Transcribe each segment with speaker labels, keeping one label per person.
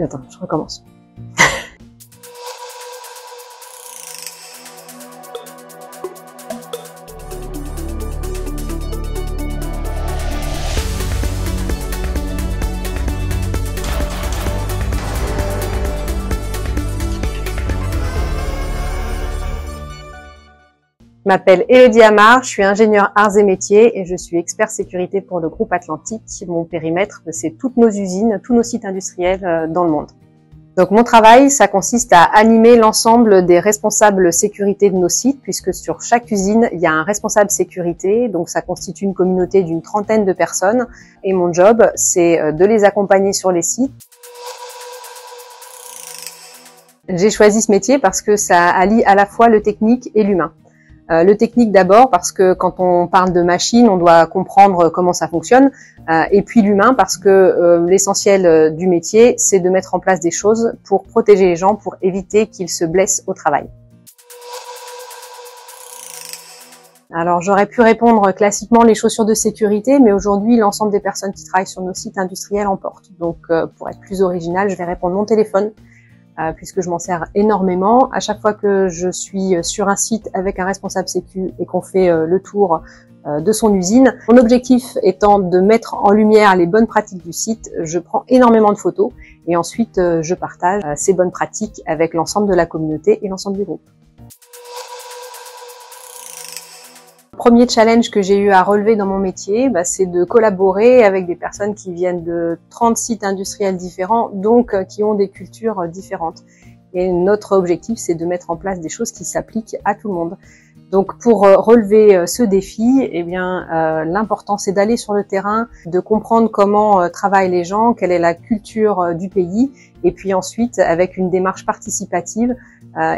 Speaker 1: Attends, je recommence. Je m'appelle Elodie Amar, je suis ingénieure arts et métiers et je suis expert sécurité pour le groupe Atlantique. Mon périmètre, c'est toutes nos usines, tous nos sites industriels euh, dans le monde. Donc mon travail, ça consiste à animer l'ensemble des responsables sécurité de nos sites, puisque sur chaque usine, il y a un responsable sécurité, donc ça constitue une communauté d'une trentaine de personnes. Et mon job, c'est euh, de les accompagner sur les sites. J'ai choisi ce métier parce que ça allie à la fois le technique et l'humain. Euh, le technique d'abord parce que quand on parle de machine, on doit comprendre comment ça fonctionne, euh, et puis l'humain parce que euh, l'essentiel du métier, c'est de mettre en place des choses pour protéger les gens, pour éviter qu'ils se blessent au travail. Alors j'aurais pu répondre classiquement les chaussures de sécurité, mais aujourd'hui l'ensemble des personnes qui travaillent sur nos sites industriels en portent. Donc pour être plus original, je vais répondre mon téléphone, euh, puisque je m'en sers énormément. À chaque fois que je suis sur un site avec un responsable sécu et qu'on fait euh, le tour euh, de son usine, mon objectif étant de mettre en lumière les bonnes pratiques du site, je prends énormément de photos et ensuite je partage ces bonnes pratiques avec l'ensemble de la communauté et l'ensemble du groupe. Premier challenge que j'ai eu à relever dans mon métier, bah, c'est de collaborer avec des personnes qui viennent de 30 sites industriels différents, donc euh, qui ont des cultures euh, différentes. Et notre objectif, c'est de mettre en place des choses qui s'appliquent à tout le monde. Donc pour euh, relever ce défi, eh bien l'important c'est d'aller sur le terrain, de comprendre comment travaillent les gens, quelle est la culture du pays, et puis ensuite avec une démarche participative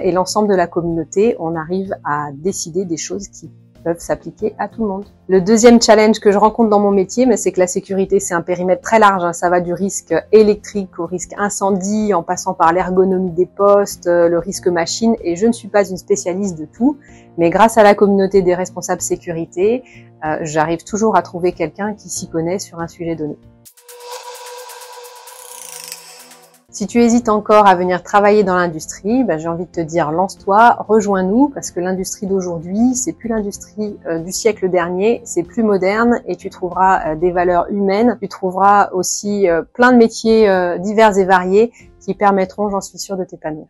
Speaker 1: et l'ensemble de la communauté, on arrive à décider des choses qui peuvent s'appliquer à tout le monde. Le deuxième challenge que je rencontre dans mon métier, c'est que la sécurité, c'est un périmètre très large. Hein. Ça va du risque électrique au risque incendie, en passant par l'ergonomie des postes, euh, le risque machine. Et je ne suis pas une spécialiste de tout, mais grâce à la communauté des responsables sécurité, euh, j'arrive toujours à trouver quelqu'un qui s'y connaît sur un sujet donné. Si tu hésites encore à venir travailler dans l'industrie, ben, j'ai envie de te dire lance-toi, rejoins-nous parce que l'industrie d'aujourd'hui, c'est plus l'industrie euh, du siècle dernier, c'est plus moderne et tu trouveras euh, des valeurs humaines, tu trouveras aussi euh, plein de métiers divers et variés qui permettront, j'en suis sûre, de t'épanouir.